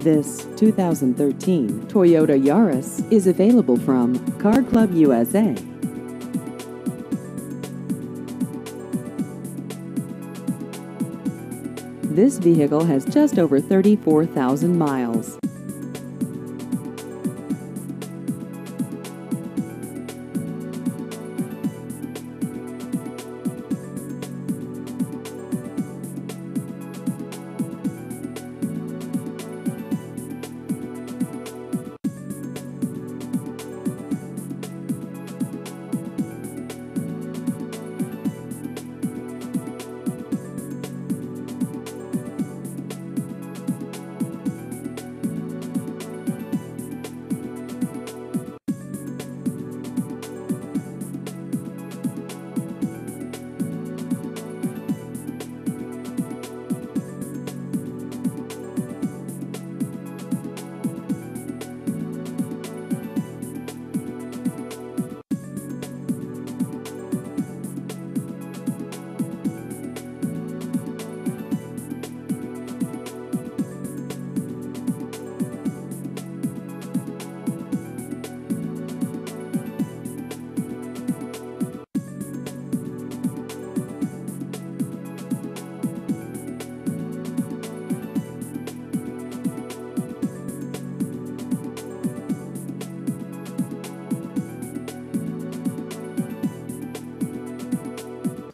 This 2013 Toyota Yaris is available from Car Club USA. This vehicle has just over 34,000 miles.